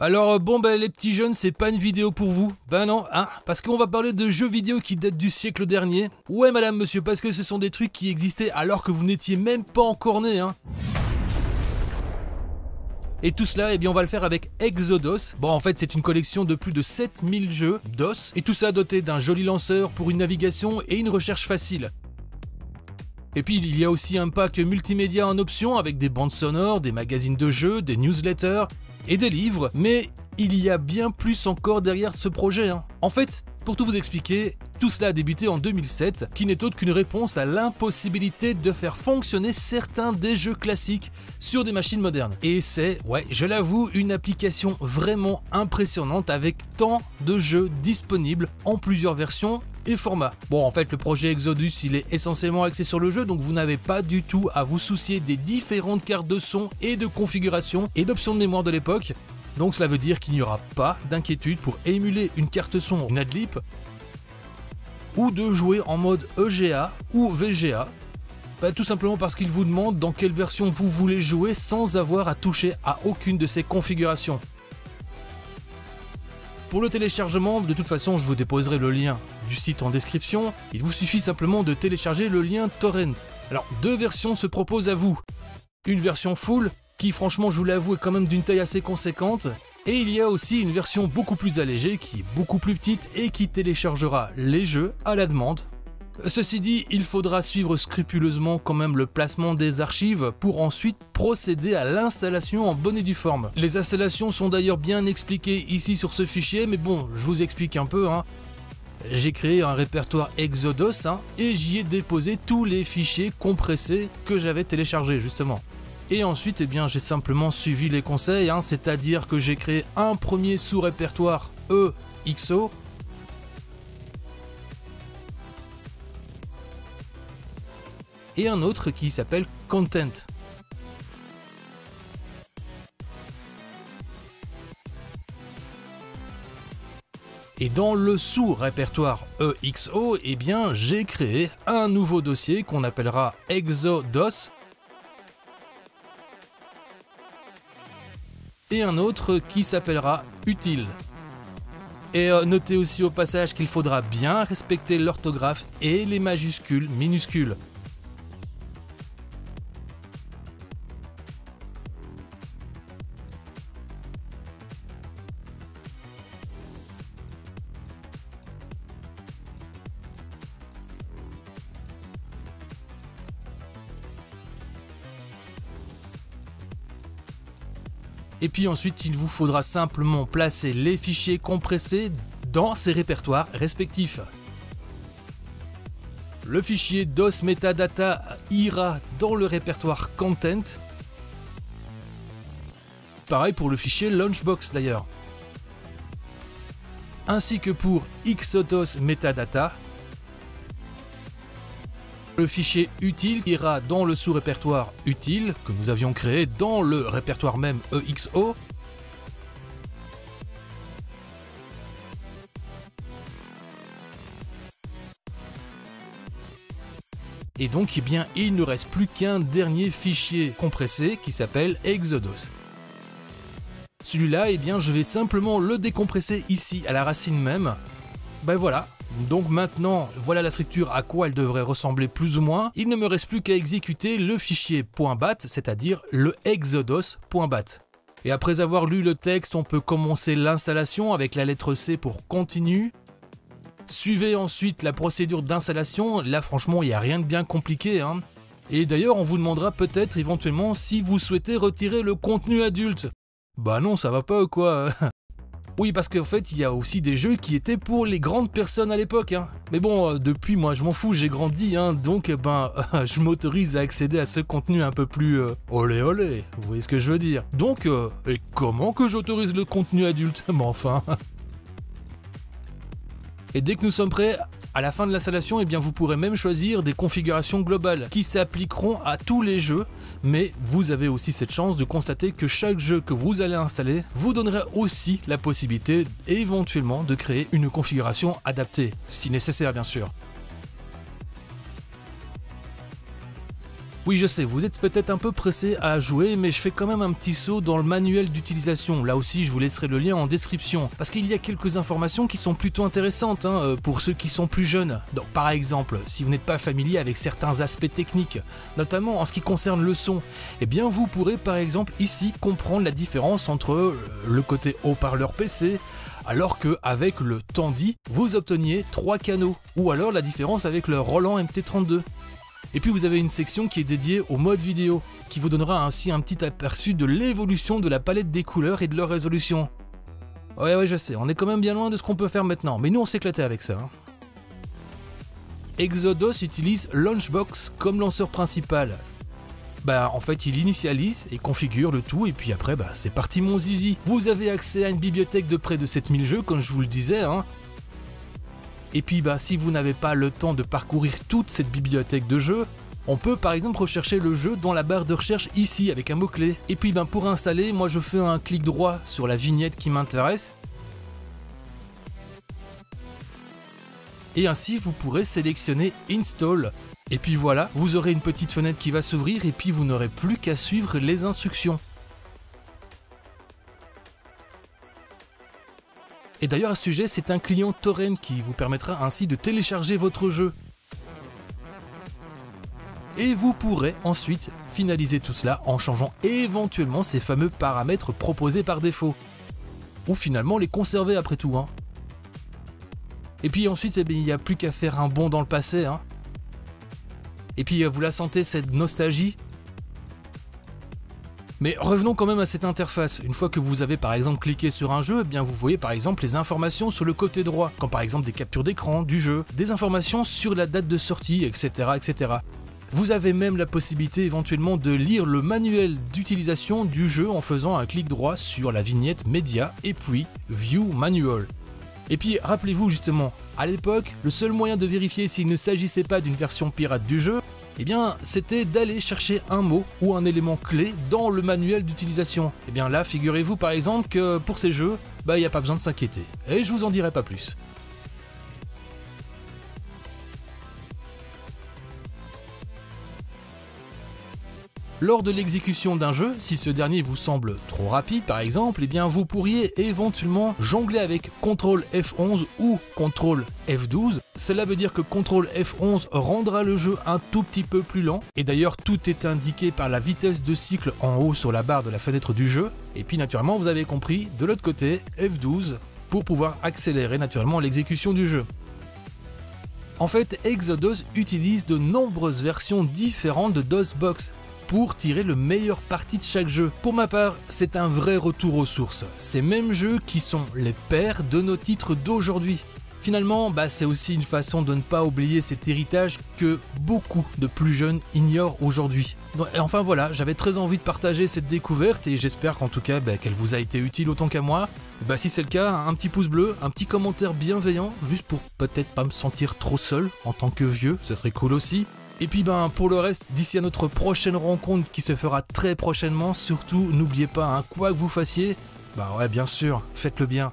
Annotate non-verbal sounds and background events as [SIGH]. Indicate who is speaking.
Speaker 1: Alors euh, bon ben les petits jeunes c'est pas une vidéo pour vous. Ben non, hein, parce qu'on va parler de jeux vidéo qui datent du siècle dernier. Ouais madame, monsieur, parce que ce sont des trucs qui existaient alors que vous n'étiez même pas encore né, hein. Et tout cela, eh bien, on va le faire avec Exodos. Bon, en fait, c'est une collection de plus de 7000 jeux DOS, et tout ça doté d'un joli lanceur pour une navigation et une recherche facile. Et puis il y a aussi un pack multimédia en option avec des bandes sonores, des magazines de jeux, des newsletters, et des livres, mais il y a bien plus encore derrière ce projet. Hein. En fait, pour tout vous expliquer, tout cela a débuté en 2007, qui n'est autre qu'une réponse à l'impossibilité de faire fonctionner certains des jeux classiques sur des machines modernes. Et c'est, ouais, je l'avoue, une application vraiment impressionnante avec tant de jeux disponibles en plusieurs versions et formats. Bon, en fait, le projet Exodus, il est essentiellement axé sur le jeu, donc vous n'avez pas du tout à vous soucier des différentes cartes de son et de configuration et d'options de mémoire de l'époque. Donc cela veut dire qu'il n'y aura pas d'inquiétude pour émuler une carte son une Adlib ou de jouer en mode EGA ou VGA. Bah, tout simplement parce qu'il vous demande dans quelle version vous voulez jouer sans avoir à toucher à aucune de ces configurations. Pour le téléchargement, de toute façon, je vous déposerai le lien du site en description. Il vous suffit simplement de télécharger le lien torrent. Alors, deux versions se proposent à vous. Une version full qui franchement je vous l'avoue est quand même d'une taille assez conséquente. Et il y a aussi une version beaucoup plus allégée qui est beaucoup plus petite et qui téléchargera les jeux à la demande. Ceci dit, il faudra suivre scrupuleusement quand même le placement des archives pour ensuite procéder à l'installation en bonne et due forme. Les installations sont d'ailleurs bien expliquées ici sur ce fichier, mais bon, je vous explique un peu. Hein. J'ai créé un répertoire Exodus hein, et j'y ai déposé tous les fichiers compressés que j'avais téléchargés justement. Et ensuite, eh j'ai simplement suivi les conseils, hein, c'est-à-dire que j'ai créé un premier sous-répertoire EXO. Et un autre qui s'appelle Content. Et dans le sous-répertoire EXO, eh bien, j'ai créé un nouveau dossier qu'on appellera ExoDOS et un autre qui s'appellera Utile. Et euh, notez aussi au passage qu'il faudra bien respecter l'orthographe et les majuscules minuscules. Et puis ensuite, il vous faudra simplement placer les fichiers compressés dans ces répertoires respectifs. Le fichier DOS Metadata ira dans le répertoire Content. Pareil pour le fichier Launchbox d'ailleurs. Ainsi que pour Xotos Metadata, le fichier utile ira dans le sous-répertoire utile que nous avions créé dans le répertoire même EXO. Et donc, eh bien, il ne reste plus qu'un dernier fichier compressé qui s'appelle Exodus. Celui-là, eh je vais simplement le décompresser ici à la racine même. Ben voilà, donc maintenant, voilà la structure à quoi elle devrait ressembler plus ou moins. Il ne me reste plus qu'à exécuter le fichier .bat, c'est-à-dire le exodos.bat. Et après avoir lu le texte, on peut commencer l'installation avec la lettre C pour continue. Suivez ensuite la procédure d'installation, là franchement il n'y a rien de bien compliqué. Hein. Et d'ailleurs on vous demandera peut-être éventuellement si vous souhaitez retirer le contenu adulte. Bah non ça va pas ou quoi Oui, parce qu'en fait, il y a aussi des jeux qui étaient pour les grandes personnes à l'époque. Hein. Mais bon, euh, depuis, moi, je m'en fous, j'ai grandi, hein, donc, eh ben, [LAUGHS] je m'autorise à accéder à ce contenu un peu plus euh, olé olé. Vous voyez ce que je veux dire? Donc, euh, et comment que j'autorise le contenu adulte? [LAUGHS] Mais enfin. Et dès que nous sommes prêts, à la fin de l'installation, eh vous pourrez même choisir des configurations globales qui s'appliqueront à tous les jeux, mais vous avez aussi cette chance de constater que chaque jeu que vous allez installer vous donnera aussi la possibilité éventuellement de créer une configuration adaptée, si nécessaire bien sûr. Oui, je sais, vous êtes peut-être un peu pressé à jouer, mais je fais quand même un petit saut dans le manuel d'utilisation. Là aussi, je vous laisserai le lien en description, parce qu'il y a quelques informations qui sont plutôt intéressantes hein, euh, pour ceux qui sont plus jeunes. Donc, par exemple, si vous n'êtes pas familier avec certains aspects techniques, notamment en ce qui concerne le son, eh bien vous pourrez par exemple ici comprendre la différence entre euh, le côté haut-parleur PC, alors que avec le Tandy, vous obteniez trois canaux, ou alors la différence avec le Roland MT32. Et puis vous avez une section qui est dédiée au mode vidéo, qui vous donnera ainsi un petit aperçu de l'évolution de la palette des couleurs et de leur résolution. Ouais ouais je sais, on est quand même bien loin de ce qu'on peut faire maintenant, mais nous on s'éclatait avec ça. Hein. Exodus utilise Launchbox comme lanceur principal. Bah en fait il initialise et configure le tout et puis après bah c'est parti mon zizi. Vous avez accès à une bibliothèque de près de 7000 jeux comme je vous le disais hein, et puis bah, si vous n'avez pas le temps de parcourir toute cette bibliothèque de jeux, on peut par exemple rechercher le jeu dans la barre de recherche ici avec un mot-clé. Et puis ben, pour installer, moi je fais un clic droit sur la vignette qui m'intéresse. Et ainsi vous pourrez sélectionner Install. Et puis voilà, vous aurez une petite fenêtre qui va s'ouvrir et puis vous n'aurez plus qu'à suivre les instructions. Et d'ailleurs à ce sujet, c'est un client torrent qui vous permettra ainsi de télécharger votre jeu. Et vous pourrez ensuite finaliser tout cela en changeant éventuellement ces fameux paramètres proposés par défaut. Ou finalement les conserver après tout. Hein. Et puis ensuite, eh il n'y a plus qu'à faire un bond dans le passé. Hein. Et puis vous la sentez cette nostalgie? Mais revenons quand même à cette interface. Une fois que vous avez par exemple cliqué sur un jeu, eh vous voyez par exemple les informations sur le côté droit, comme par exemple des captures d'écran du jeu, des informations sur la date de sortie, etc. etc. Vous avez même la possibilité éventuellement de lire le manuel d'utilisation du jeu en faisant un clic droit sur la vignette Média et puis View Manual. Et puis rappelez-vous justement, à l'époque, le seul moyen de vérifier s'il ne s'agissait pas d'une version pirate du jeu, eh bien, c'était d'aller chercher un mot ou un élément clé dans le manuel d'utilisation. Eh bien là, figurez-vous par exemple que pour ces jeux, bah il n'y a pas besoin de s'inquiéter. Et je vous en dirai pas plus. Lors de l'exécution d'un jeu, si ce dernier vous semble trop rapide par exemple, eh bien vous pourriez éventuellement jongler avec CTRL F11 ou CTRL F12. Cela veut dire que CTRL F11 rendra le jeu un tout petit peu plus lent, et d'ailleurs tout est indiqué par la vitesse de cycle en haut sur la barre de la fenêtre du jeu, et puis naturellement vous avez compris, de l'autre côté, F12 pour pouvoir accélérer naturellement l'exécution du jeu. En fait, Exodus utilise de nombreuses versions différentes de DOSBox, pour tirer le meilleur parti de chaque jeu. Pour ma part, c'est un vrai retour aux sources. Ces mêmes jeux qui sont les pères de nos titres d'aujourd'hui. Finalement, bah, c'est aussi une façon de ne pas oublier cet héritage que beaucoup de plus jeunes ignorent aujourd'hui. Enfin voilà, j'avais très envie de partager cette découverte et j'espère qu'en tout cas bah, qu'elle vous a été utile autant qu'à moi. Bah, si c'est le cas, un petit pouce bleu, un petit commentaire bienveillant, juste pour peut-être pas me sentir trop seul en tant que vieux, ce serait cool aussi. Et puis ben pour le reste, d'ici à notre prochaine rencontre qui se fera très prochainement, surtout n'oubliez pas, hein, quoi que vous fassiez, bah ouais bien sûr, faites le bien.